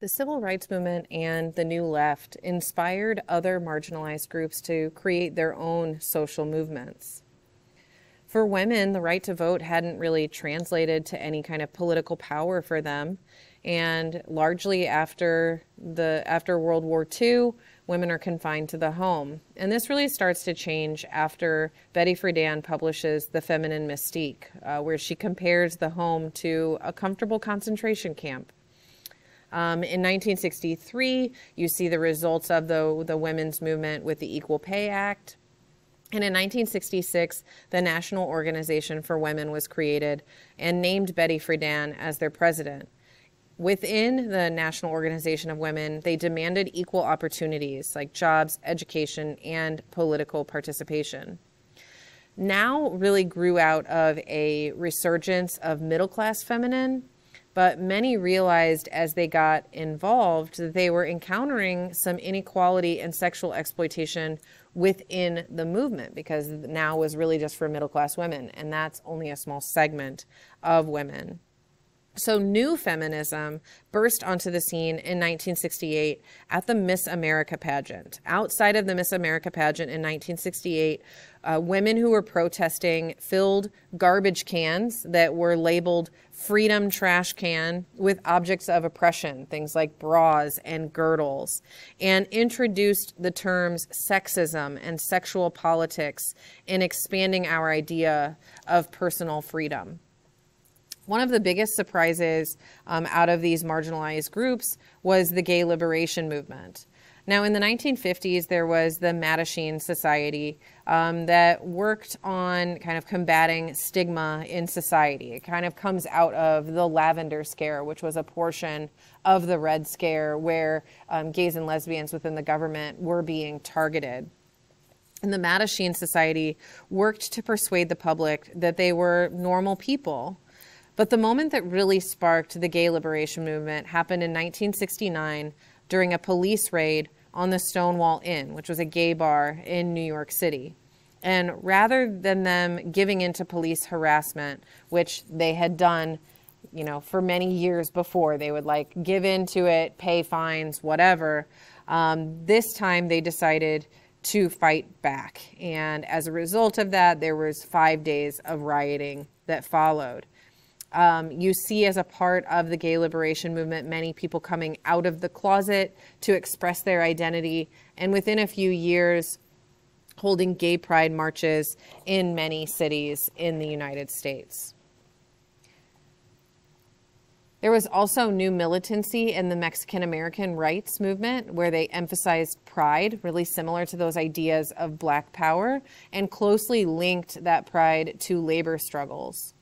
The civil rights movement and the New Left inspired other marginalized groups to create their own social movements. For women, the right to vote hadn't really translated to any kind of political power for them. And largely after the after World War II, women are confined to the home. And this really starts to change after Betty Friedan publishes The Feminine Mystique, uh, where she compares the home to a comfortable concentration camp. Um, in 1963, you see the results of the, the women's movement with the Equal Pay Act. And in 1966, the National Organization for Women was created and named Betty Friedan as their president. Within the National Organization of Women, they demanded equal opportunities like jobs, education, and political participation. Now really grew out of a resurgence of middle class feminine but many realized as they got involved that they were encountering some inequality and sexual exploitation within the movement because now was really just for middle class women, and that's only a small segment of women. So, new feminism burst onto the scene in 1968 at the Miss America pageant. Outside of the Miss America pageant in 1968, uh, women who were protesting filled garbage cans that were labeled freedom trash can with objects of oppression, things like bras and girdles, and introduced the terms sexism and sexual politics in expanding our idea of personal freedom. One of the biggest surprises um, out of these marginalized groups was the gay liberation movement. Now, in the 1950s, there was the Mattachine Society um, that worked on kind of combating stigma in society. It kind of comes out of the Lavender Scare, which was a portion of the Red Scare where um, gays and lesbians within the government were being targeted. And the Mattachine Society worked to persuade the public that they were normal people but the moment that really sparked the gay liberation movement happened in 1969 during a police raid on the Stonewall Inn, which was a gay bar in New York City. And rather than them giving into police harassment, which they had done, you know, for many years before, they would like give into it, pay fines, whatever. Um, this time they decided to fight back. And as a result of that, there was five days of rioting that followed. Um, you see, as a part of the gay liberation movement, many people coming out of the closet to express their identity, and within a few years, holding gay pride marches in many cities in the United States. There was also new militancy in the Mexican American rights movement where they emphasized pride, really similar to those ideas of black power, and closely linked that pride to labor struggles.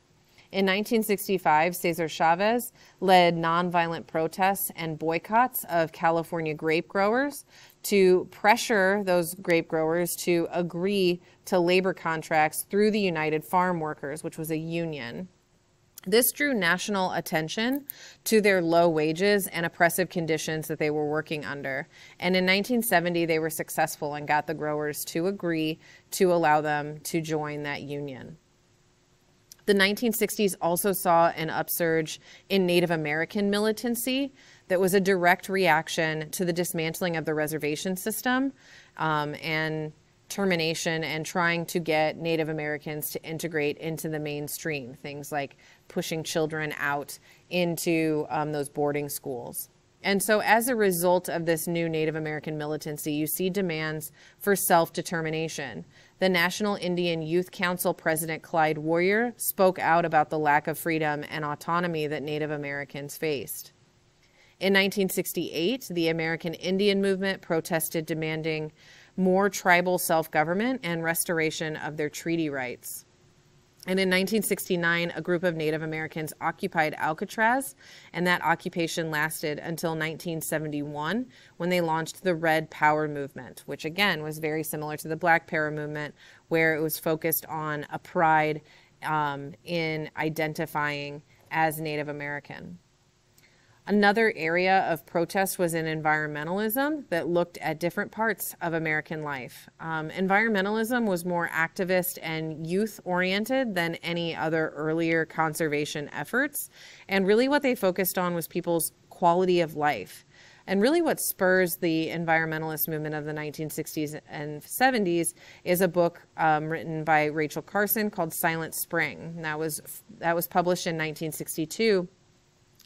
In 1965, Cesar Chavez led nonviolent protests and boycotts of California grape growers to pressure those grape growers to agree to labor contracts through the United Farm Workers, which was a union. This drew national attention to their low wages and oppressive conditions that they were working under. And in 1970, they were successful and got the growers to agree to allow them to join that union. The 1960s also saw an upsurge in Native American militancy that was a direct reaction to the dismantling of the reservation system um, and termination and trying to get Native Americans to integrate into the mainstream, things like pushing children out into um, those boarding schools. And so, as a result of this new Native American militancy, you see demands for self determination. The National Indian Youth Council President Clyde Warrior spoke out about the lack of freedom and autonomy that Native Americans faced. In 1968, the American Indian movement protested demanding more tribal self government and restoration of their treaty rights. And in 1969, a group of Native Americans occupied Alcatraz, and that occupation lasted until 1971 when they launched the Red Power movement, which again was very similar to the Black Power movement, where it was focused on a pride um, in identifying as Native American. Another area of protest was in environmentalism that looked at different parts of American life. Um, environmentalism was more activist and youth oriented than any other earlier conservation efforts. And really, what they focused on was people's quality of life. And really, what spurs the environmentalist movement of the 1960s and 70s is a book um, written by Rachel Carson called Silent Spring. That was that was published in 1962,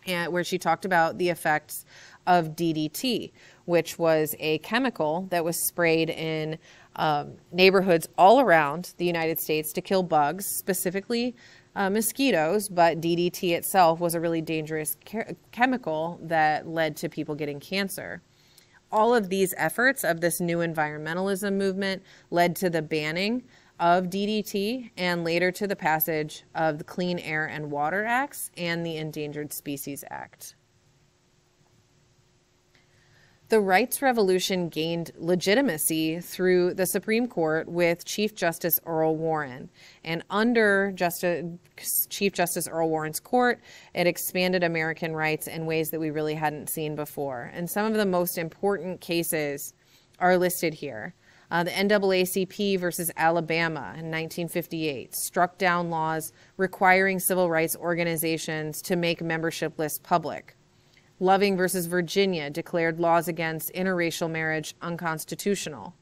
and where she talked about the effects of DDT, which was a chemical that was sprayed in um, neighborhoods all around the United States to kill bugs, specifically uh, mosquitoes, but DDT itself was a really dangerous chemical that led to people getting cancer. All of these efforts of this new environmentalism movement led to the banning of DDT and later to the passage of the Clean Air and Water Acts and the Endangered Species Act the rights revolution gained legitimacy through the Supreme Court with Chief Justice Earl Warren. And under Chief Justice Earl Warren's court, it expanded American rights in ways that we really hadn't seen before. And some of the most important cases are listed here. Uh, the NAACP versus Alabama in 1958 struck down laws requiring civil rights organizations to make membership lists public. Loving versus Virginia declared laws against interracial marriage unconstitutional.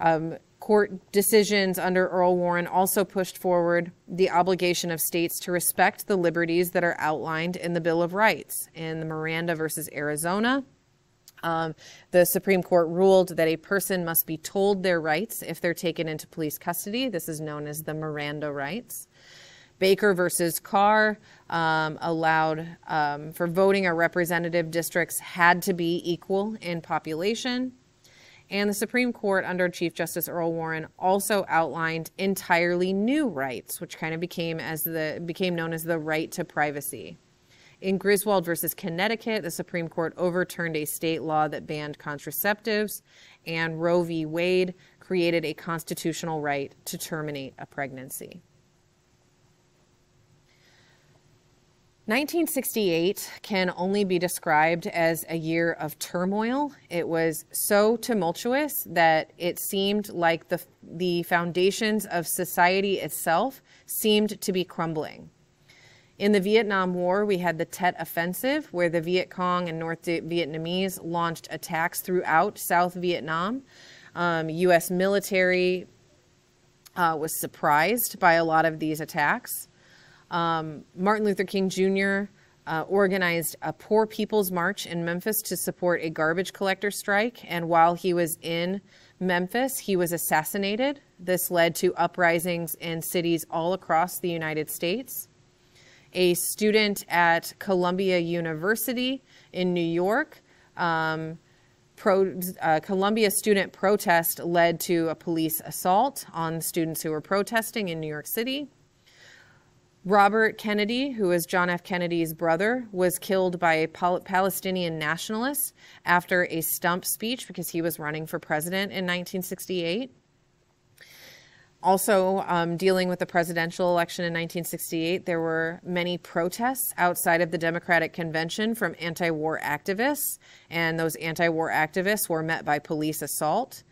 Um, court decisions under Earl Warren also pushed forward the obligation of states to respect the liberties that are outlined in the Bill of Rights. In the Miranda versus Arizona, um, the Supreme Court ruled that a person must be told their rights if they're taken into police custody. This is known as the Miranda rights. Baker versus Carr um, allowed um, for voting our representative districts had to be equal in population. And the Supreme Court, under Chief Justice Earl Warren, also outlined entirely new rights, which kind of became as the became known as the right to privacy. In Griswold versus Connecticut, the Supreme Court overturned a state law that banned contraceptives, and Roe v. Wade created a constitutional right to terminate a pregnancy. 1968 can only be described as a year of turmoil. It was so tumultuous that it seemed like the, the foundations of society itself seemed to be crumbling. In the Vietnam War, we had the Tet Offensive, where the Viet Cong and North Vietnamese launched attacks throughout South Vietnam. Um, U.S. military uh, was surprised by a lot of these attacks. Um, Martin Luther King Jr. Uh, organized a Poor People's March in Memphis to support a garbage collector strike. And while he was in Memphis, he was assassinated. This led to uprisings in cities all across the United States. A student at Columbia University in New York, um, pro, uh, Columbia student protest led to a police assault on students who were protesting in New York City. Robert Kennedy, who is John F. Kennedy's brother, was killed by a Pal- Palestinian nationalist after a stump speech because he was running for president in 1968. Also, um, dealing with the presidential election in 1968, there were many protests outside of the Democratic Convention from anti war activists, and those anti war activists were met by police assault.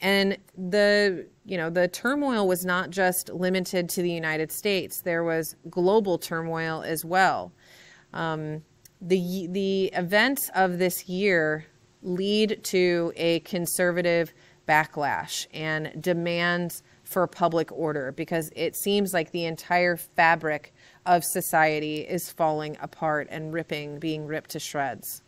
And the you know the turmoil was not just limited to the United States. There was global turmoil as well. Um, the the events of this year lead to a conservative backlash and demands for public order because it seems like the entire fabric of society is falling apart and ripping, being ripped to shreds.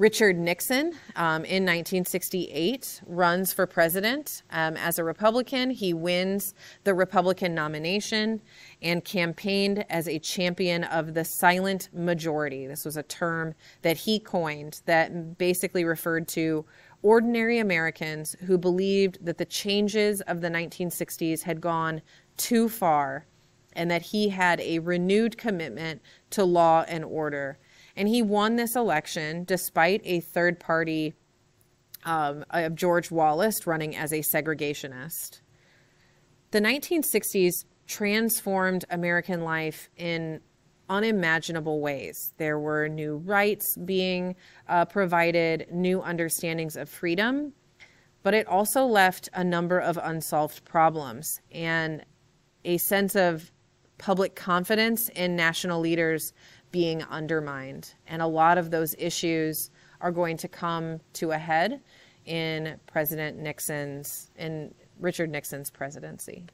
Richard Nixon um, in 1968 runs for president um, as a Republican. He wins the Republican nomination and campaigned as a champion of the silent majority. This was a term that he coined that basically referred to ordinary Americans who believed that the changes of the 1960s had gone too far and that he had a renewed commitment to law and order and he won this election despite a third party um, of George Wallace running as a segregationist. The 1960s transformed American life in unimaginable ways. There were new rights being uh, provided, new understandings of freedom, but it also left a number of unsolved problems and a sense of public confidence in national leaders being undermined. And a lot of those issues are going to come to a head in President Nixon's in Richard Nixon's presidency.